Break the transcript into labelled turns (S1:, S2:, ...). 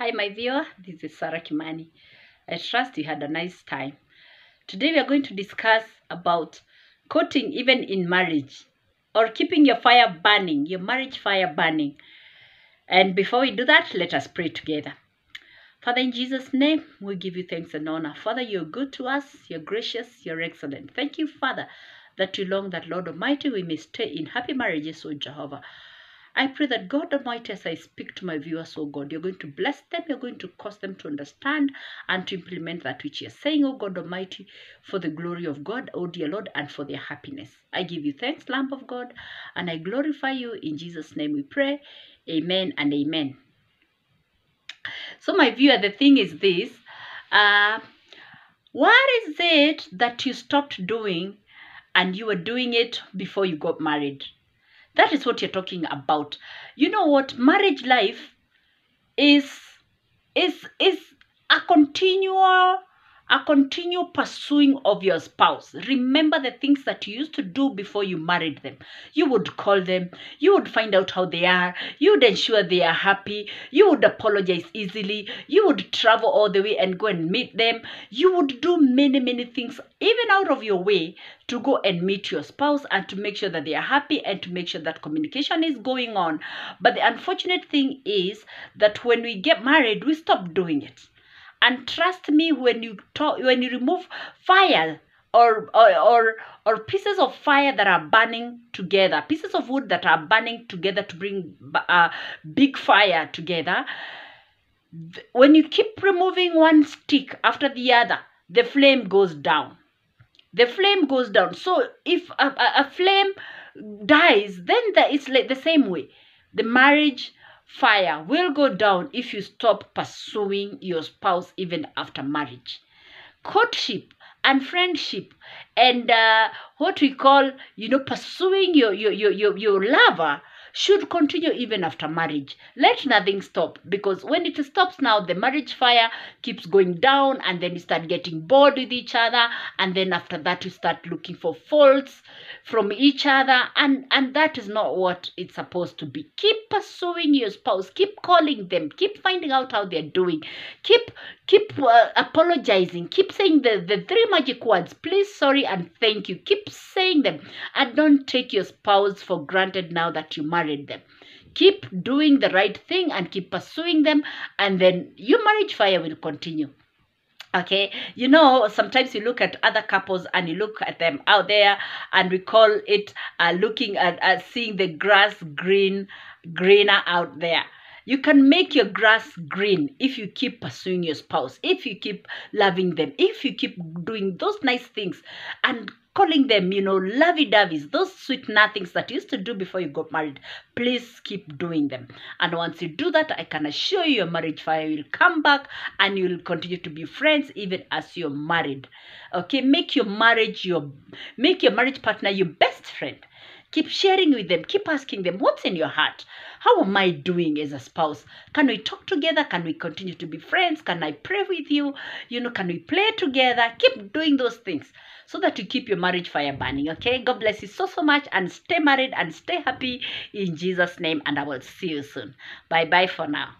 S1: Hi, my viewer. This is Sarah Kimani. I trust you had a nice time. Today, we are going to discuss about courting even in marriage or keeping your fire burning, your marriage fire burning. And before we do that, let us pray together. Father, in Jesus' name, we give you thanks and honor. Father, you're good to us, you're gracious, you're excellent. Thank you, Father, that you long that, Lord Almighty, we may stay in happy marriages, with Jehovah. I pray that God Almighty, as I speak to my viewers, oh God, you're going to bless them, you're going to cause them to understand and to implement that which you're saying, oh God Almighty, for the glory of God, oh dear Lord, and for their happiness. I give you thanks, Lamb of God, and I glorify you. In Jesus' name we pray. Amen and amen. So, my viewer, the thing is this uh, what is it that you stopped doing and you were doing it before you got married? That is what you're talking about. You know what? Marriage life is is is a continual a continual pursuing of your spouse. Remember the things that you used to do before you married them. You would call them, you would find out how they are, you would ensure they are happy, you would apologize easily, you would travel all the way and go and meet them. You would do many, many things, even out of your way, to go and meet your spouse and to make sure that they are happy and to make sure that communication is going on. But the unfortunate thing is that when we get married, we stop doing it and trust me when you talk when you remove fire or, or or or pieces of fire that are burning together pieces of wood that are burning together to bring a big fire together when you keep removing one stick after the other the flame goes down. The flame goes down. So if a, a, flame dies then the, it's like the same way. The marriage fire will go down if you stop pursuing your spouse even after marriage. Courtship and friendship and uh, what we call, you know, pursuing your, your, your, your, your lover should continue even after marriage. Let nothing stop because when it stops now, the marriage fire keeps going down, and then you start getting bored with each other, and then after that, you start looking for faults from each other, and and that is not what it's supposed to be. Keep pursuing your spouse, keep calling them, keep finding out how they're doing, keep keep uh, apologizing, keep saying the the three magic words, please, sorry, and thank you. Keep saying them, and don't take your spouse for granted now that you married them. Keep doing the right thing and keep pursuing them, and then your marriage fire will continue. Okay, you know, sometimes you look at other couples and you look at them out there, and we call it uh, looking at uh, seeing the grass green, greener out there. You can make your grass green if you keep pursuing your spouse, if you keep loving them, if you keep doing those nice things and calling them, you know, lovey doveys, those sweet nothings that you used to do before you got married. Please keep doing them. And once you do that, I can assure you your marriage fire will come back and you will continue to be friends even as you're married. Okay, make your marriage your make your marriage partner your best friend. Keep sharing with them. Keep asking them, what's in your heart? How am I doing as a spouse? Can we talk together? Can we continue to be friends? Can I pray with you? You know, can we play together? Keep doing those things so that you keep your marriage fire burning. Okay. God bless you so, so much and stay married and stay happy in Jesus' name. And I will see you soon. Bye bye for now.